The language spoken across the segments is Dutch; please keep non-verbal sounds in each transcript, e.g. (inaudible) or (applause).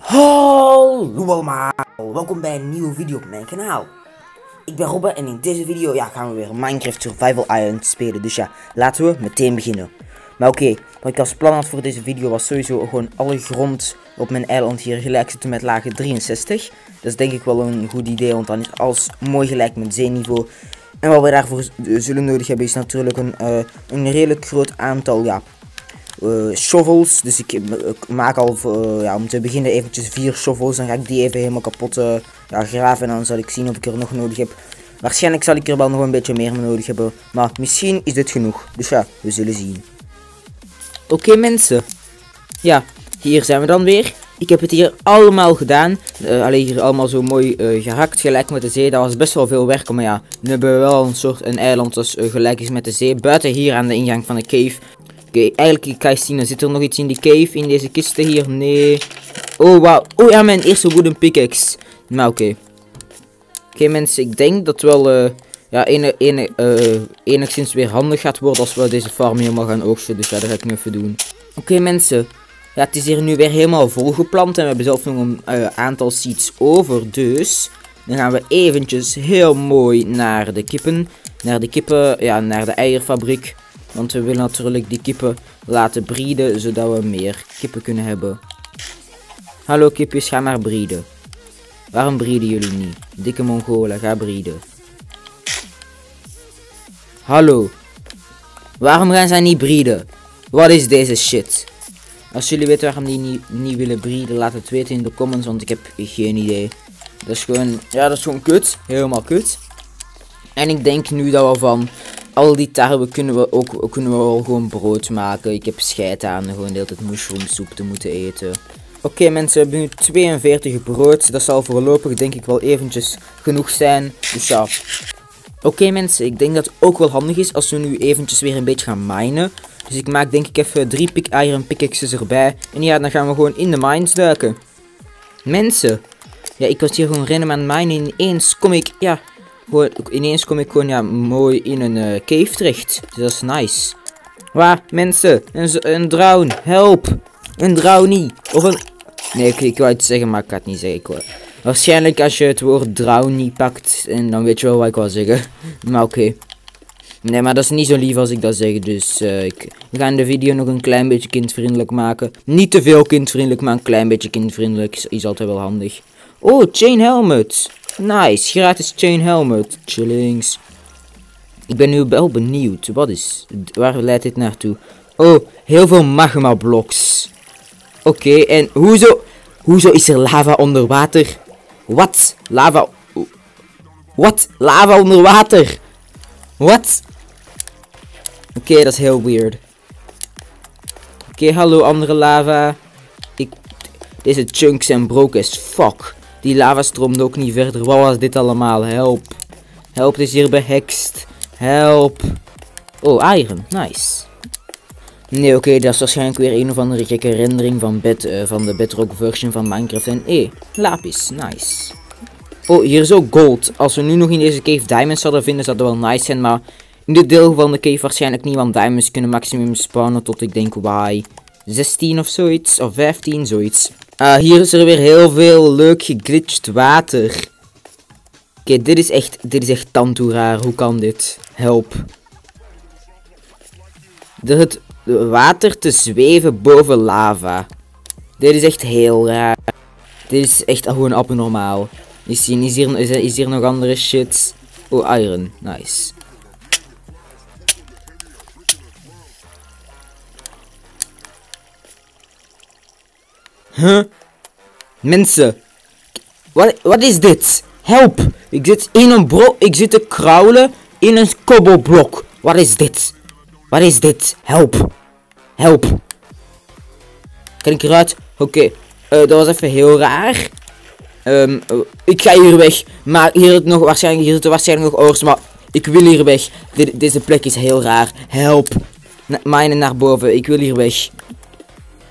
Hallo allemaal, welkom bij een nieuwe video op mijn kanaal. Ik ben Robbe en in deze video ja, gaan we weer Minecraft Survival Island spelen. Dus ja, laten we meteen beginnen. Maar oké, wat ik als plan had voor deze video was sowieso gewoon alle grond op mijn eiland hier gelijk zetten met lage 63. Dat is denk ik wel een goed idee, want dan is alles mooi gelijk met zeeniveau. En wat we daarvoor zullen nodig hebben is natuurlijk een, uh, een redelijk groot aantal ja, shovels. Dus ik, maak al uh, ja, om te beginnen eventjes vier shovels. Dan ga ik die even helemaal kapot ja, graven. En dan zal ik zien of ik er nog nodig heb. Waarschijnlijk zal ik er wel nog een beetje meer nodig hebben. Maar misschien is dit genoeg. Dus ja, we zullen zien. Oké mensen. Ja, hier zijn we dan weer. Ik heb het hier allemaal gedaan. Alleen hier allemaal zo mooi gehakt, gelijk met de zee. Dat was best wel veel werk, maar ja, nu hebben we wel een soort een eiland dat uh, gelijk is met de zee. Buiten hier aan de ingang van de cave. Eigenlijk kan je zien, zit er nog iets in die cave, in deze kisten hier? Nee. Oh, wauw. Oh ja, mijn eerste wooden pickaxe. Maar oké. Oké mensen, ik denk dat wel ja, ene, ene, enigszins weer handig gaat worden als we deze farm helemaal gaan oogsten. Dus ja, dat ga ik nu even doen. Oké mensen, ja, het is hier nu weer helemaal volgeplant en we hebben zelf nog een uh, aantal seeds over. Dus dan gaan we eventjes heel mooi naar de kippen. Naar de kippen, ja, naar de eierfabriek. Want we willen natuurlijk die kippen laten breeden, zodat we meer kippen kunnen hebben. Hallo kipjes, ga maar breeden. Waarom breeden jullie niet? Dikke Mongolen, ga breeden. Hallo. Waarom gaan zij niet breeden? Wat is deze shit? Als jullie weten waarom die niet, niet willen breeden, laat het weten in de comments, want ik heb geen idee. Dat is gewoon, ja, dat is gewoon kut. Helemaal kut. En ik denk nu dat we van al die tarwe kunnen we ook kunnen we wel gewoon brood maken. Ik heb scheid aan gewoon de hele tijd mushroomsoep te moeten eten. Oké mensen, we hebben nu 42 brood. Dat zal voorlopig denk ik wel eventjes genoeg zijn. Dus ja. Oké mensen, ik denk dat het ook wel handig is als we nu eventjes weer een beetje gaan minen. Dus ik maak denk ik even drie pick iron pickaxes erbij. En ja, dan gaan we gewoon in de mines duiken. Mensen. Ja, ik was hier gewoon rennen aan minen. Ineens kom ik, ja, ineens kom ik gewoon, ja, mooi in een uh, cave terecht. Dus dat is nice. Waar, mensen, een, een drown, help. Een drownie. Of een... Nee, ik, ik wou het zeggen, maar ik kan het niet zeggen. Wou... Waarschijnlijk als je het woord drownie pakt, en dan weet je wel wat ik wil zeggen. (laughs) Maar oké. Nee, maar dat is niet zo lief als ik dat zeg. Dus uh, ik ga de video nog een klein beetje kindvriendelijk maken. Niet te veel kindvriendelijk, maar een klein beetje kindvriendelijk is altijd wel handig. Oh, chain helmet. Nice, gratis chain helmet. Chillings. Ik ben nu wel benieuwd. Wat is... Waar leidt dit naartoe? Oh, heel veel magma blocks. Oké, en hoezo... Hoezo is er lava onder water? Wat? Lava... Wat? Lava onder water? Wat? Oké, dat is heel weird. Oké, hallo andere lava. Ik, deze chunks zijn broken as fuck. Die lava stroomde ook niet verder. Wat was dit allemaal? Help. Help, het is hier behext. Help. Oh, iron. Nice. Nee, oké, dat is waarschijnlijk weer een of andere gekke rendering van, bed, uh, van de Bedrock version van Minecraft. En eh, lapis. Nice. Oh, hier is ook gold. Als we nu nog in deze cave diamonds zouden vinden, zou dat wel nice zijn. Maar in dit deel van de cave waarschijnlijk niet, want diamonds kunnen maximum spawnen tot ik denk Y 16 of zoiets. Of 15, zoiets. Uh, hier is er weer heel veel leuk geglitcht water. Oké, dit is echt, dit is echt tantoe raar. Hoe kan dit? Help. Door het water te zweven boven lava. Dit is echt heel raar. Dit is echt gewoon abnormaal. Is hier, is hier, is hier nog andere shit? Oh, iron. Nice. Huh? Mensen. Wat, is dit? Help. Ik zit in een bro... Ik zit te kraulen in een kobbelblok. Wat is dit? Wat is dit? Help. Help. Kan ik eruit? Oké. Uh, dat was even heel raar. Um, ik ga hier weg. Maar hier het nog waarschijnlijk, hier zitten waarschijnlijk nog oors. Maar ik wil hier weg. deze plek is heel raar. Help. Na naar boven. Ik wil hier weg.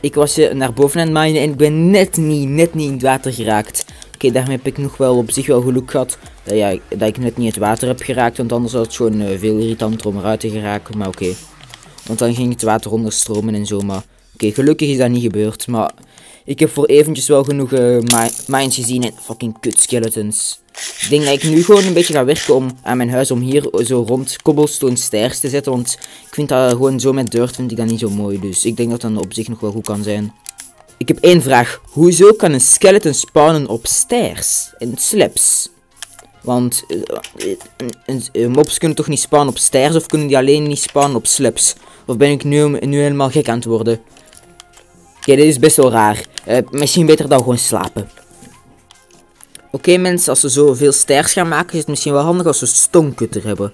Ik was uh, naar boven aan het minen en ik ben net niet, net niet in het water geraakt. Oké, daarmee heb ik nog wel op zich wel geluk gehad. Dat, ja, dat ik net niet het water heb geraakt. Want anders was het gewoon uh, veel irritanter om eruit te geraken. Maar oké. Want dan ging het water onderstromen en zo. Maar oké, gelukkig is dat niet gebeurd. Maar Ik heb voor eventjes wel genoeg uh, mines gezien en fucking kut skeletons. Ik denk dat ik nu gewoon een beetje ga werken om aan mijn huis om hier zo rond cobblestone stairs te zetten. Want ik vind dat gewoon zo met dirt vind ik dat niet zo mooi. Dus ik denk dat dat op zich nog wel goed kan zijn. Ik heb één vraag. Hoezo kan een skeleton spawnen op stairs en slabs? Want uh, mobs kunnen toch niet spawnen op stairs of kunnen die alleen niet spawnen op slabs? Of ben ik nu, nu helemaal gek aan het worden? Oké, dit is best wel raar. Uh, misschien beter dan gewoon slapen. Oké mensen, als we zoveel stairs gaan maken, is het misschien wel handig als we stonecutter hebben.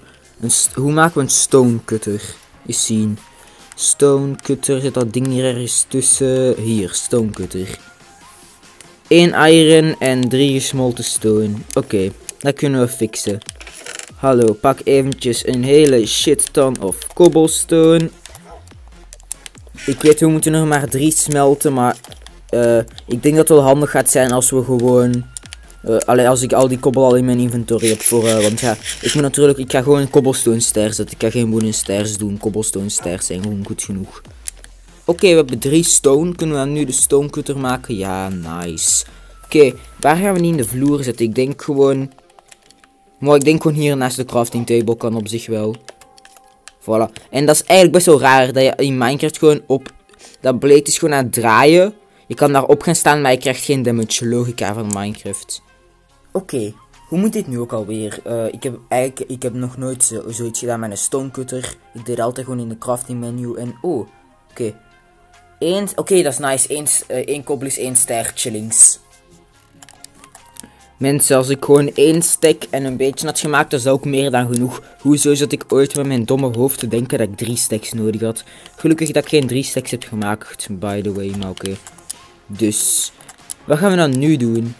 Hoe maken we een stonecutter? Eens zien. Stonecutter, zit dat ding hier ergens tussen? Hier, stonecutter. 1 iron en 3 gesmolten stone. Oké, dat kunnen we fixen. Hallo, pak eventjes een hele shit ton of cobblestone. Ik weet, we moeten nog maar 3 smelten, maar uh, ik denk dat het wel handig gaat zijn als we gewoon uh, allee, als ik al die kobbel al in mijn inventory heb voor, uh, want ja, ik moet natuurlijk, ik ga gewoon cobblestone stairs zetten. Ik ga geen wooden stairs doen, cobblestone stairs zijn gewoon goed genoeg. Oké, we hebben drie stone. Kunnen we dan nu de stone cutter maken? Ja, nice. Oké, waar gaan we niet in de vloer zetten? Ik denk gewoon... Maar ik denk gewoon hier naast de crafting table kan op zich wel. Voilà. En dat is eigenlijk best wel raar dat je in Minecraft gewoon op... Dat bleek is gewoon aan het draaien. Je kan daarop gaan staan, maar je krijgt geen damage. Logica van Minecraft. Oké, hoe moet dit nu ook alweer? Uh, ik heb eigenlijk ik heb nog nooit zo, zoiets gedaan met een stonecutter. Ik deed altijd gewoon in de crafting menu en oh, oké. Okay. Oké, dat is nice. Eén uh, één koppel is één ster chillings. Mensen, als ik gewoon één stack en een beetje had gemaakt, dat is ook meer dan genoeg. Hoezo zat ik ooit met mijn domme hoofd te denken dat ik drie stacks nodig had? Gelukkig dat ik geen drie stacks heb gemaakt, by the way, maar oké. Dus, wat gaan we dan nu doen?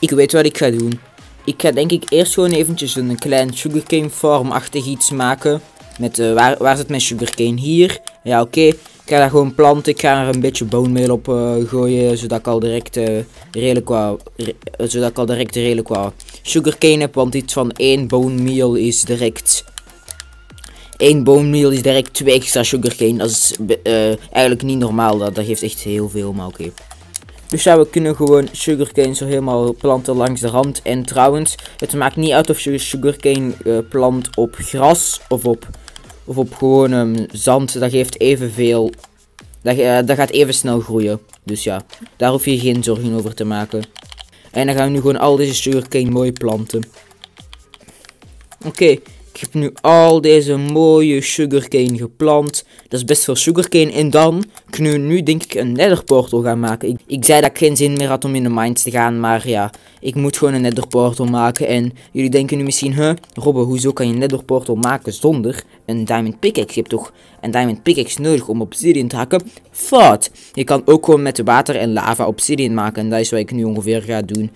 Ik weet wat ik ga doen. Ik ga denk ik eerst gewoon eventjes een klein sugarcane farm-achtig iets maken. Met, uh, waar, waar zit mijn sugarcane? Hier. Ja, oké. Ik ga daar gewoon planten. Ik ga er een beetje bone meal op uh, gooien. Zodat ik al direct uh, redelijk qua... zodat ik al direct redelijk qua sugarcane heb. Want iets van één bone meal is direct... één bone meal is direct twee extra sugarcane. Dat is eigenlijk niet normaal. Dat, dat geeft echt heel veel, maar oké. Dus ja, we kunnen gewoon sugarcane zo helemaal planten langs de rand. En trouwens, het maakt niet uit of je sugarcane plant op gras of op, of op gewoon um, zand. Dat geeft evenveel. Dat, uh, dat gaat even snel groeien. Dus ja, daar hoef je geen zorgen over te maken. En dan gaan we nu gewoon al deze sugarcane mooi planten. Oké, ik heb nu al deze mooie sugarcane geplant. Dat is best veel sugarcane. En dan kunnen we nu denk ik een nether portal gaan maken. Ik, ik zei dat ik geen zin meer had om in de mines te gaan. Maar ja, ik moet gewoon een nether portal maken. En jullie denken nu misschien, huh, Robbe, hoezo kan je een nether portal maken zonder een diamond pickaxe? Je hebt toch een diamond pickaxe nodig om obsidian te hakken? Fout! Je kan ook gewoon met water en lava obsidian maken. En dat is wat ik nu ongeveer ga doen.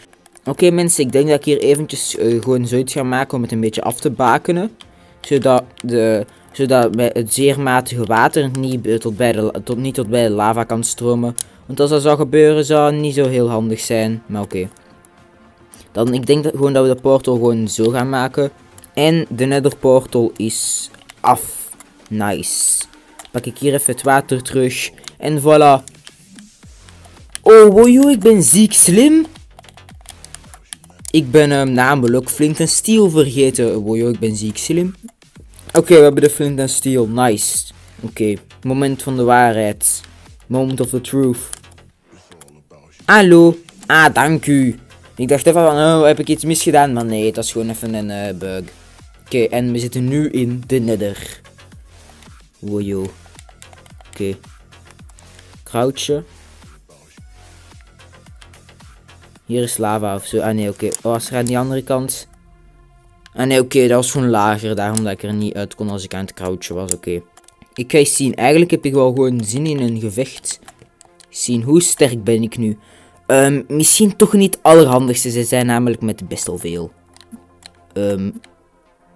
Oké mensen, ik denk dat ik hier eventjes uh, gewoon zoiets ga maken om het een beetje af te bakenen. Zodat, de, zodat het zeer matige water niet tot, bij de, tot, niet tot bij de lava kan stromen. Want als dat zou gebeuren zou het niet zo heel handig zijn. Maar oké. Dan ik denk dat, gewoon dat we de portal gewoon zo gaan maken. En de nether portal is af. Nice. Pak ik hier even het water terug. En voilà. Oh, wojo, ik ben ziek slim. Ik ben um, namelijk Flint en Steel vergeten. Wow, ik ben ziek slim. Oké, we hebben de Flint en Steel. Nice. Oké, moment van de waarheid. Moment of the truth. Hallo. Ah, dank u. Ik dacht even van, oh, heb ik iets misgedaan? Maar nee, dat is gewoon even een uh, bug. Oké, en we zitten nu in de nether. Wojo. Oké. Okay. Hier is lava of zo. Ah nee, oké. Oh, was er aan die andere kant? Ah nee, oké. dat was gewoon lager. Daarom dat ik er niet uit kon als ik aan het crouchen was. Oké. Ik ga eens zien. Eigenlijk heb ik wel gewoon zin in een gevecht. Zien, hoe sterk ben ik nu? Um, misschien toch niet het allerhandigste. Ze zijn namelijk met best wel veel. Um,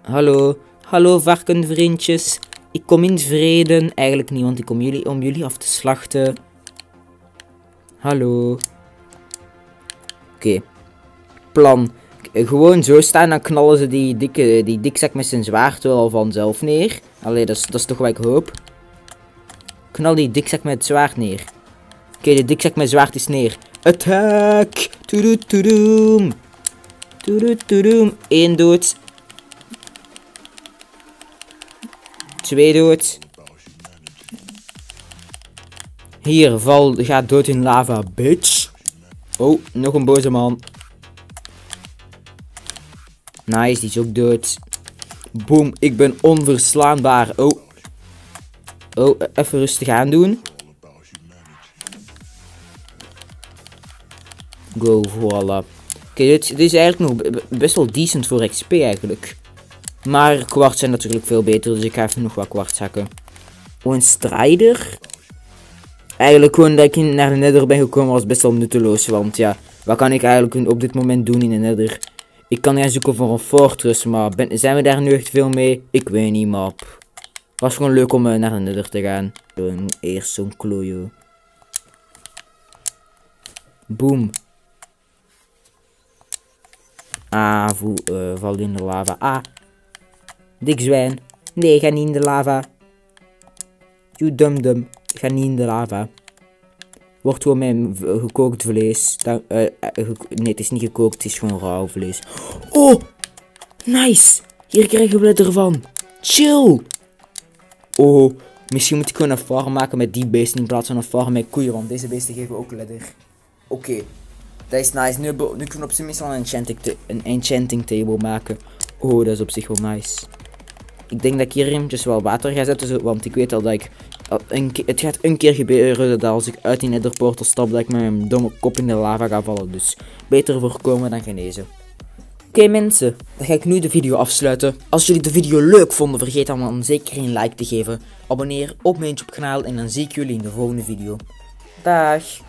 hallo. Hallo varkenvriendjes. Ik kom in vrede. Eigenlijk niet, want ik kom jullie om jullie af te slachten. Hallo. Oké. Plan. Gewoon zo staan, dan knallen ze die, dikke, die dikzak met zijn zwaard wel vanzelf neer. Allee, dat is, dat is toch wat ik hoop. Knal die dikzak met zwaard neer. Oké, de dikzak met zwaard is neer. Attack! Toedoet Toedoet 1 dood. 2 dood. Hier, val, gaat dood in lava, bitch. Oh, nog een boze man. Nice, die is ook dood. Boom, ik ben onverslaanbaar. Oh. Oh, even rustig aan doen. Go, voilà. Oké, dit, is eigenlijk nog best wel decent voor XP eigenlijk. Maar kwarts zijn natuurlijk veel beter, dus ik ga even nog wat kwarts hakken. Oh, een strijder? Eigenlijk gewoon dat ik naar de nether ben gekomen was best wel nutteloos, want ja, wat kan ik eigenlijk op dit moment doen in de nether? Ik kan gaan zoeken voor een fortress, maar ben, zijn we daar nu echt veel mee? Ik weet niet, map. Was gewoon leuk om uh, naar de nether te gaan. Eerst zo'n klojo. Boom. Ah, voel, uh, valt in de lava. Ah. Dik zwijn. Nee, ga niet in de lava. You dum dum. Ga niet in de lava. Wordt gewoon mijn gekookt vlees. Dan, uh, nee, het is niet gekookt, het is gewoon rauw vlees. Oh! Nice! Hier krijgen we het ervan. Chill! Oh, misschien moet ik gewoon een farm maken met die beesten in plaats van een farm met koeien, want deze beesten geven ook ledder. Oké, dat is nice. Nu, nu kunnen we op zijn minst al een enchanting, een enchanting table maken. Oh, dat is op zich wel nice. Ik denk dat ik hier eventjes wel water ga zetten, want ik weet al dat ik... Een, het gaat een keer gebeuren dat als ik uit die netherportal stap, dat ik met mijn domme kop in de lava ga vallen. Dus beter voorkomen dan genezen. Oké mensen, dan ga ik nu de video afsluiten. Als jullie de video leuk vonden, vergeet dan, zeker een like te geven. Abonneer op mijn YouTube kanaal en dan zie ik jullie in de volgende video. Dag!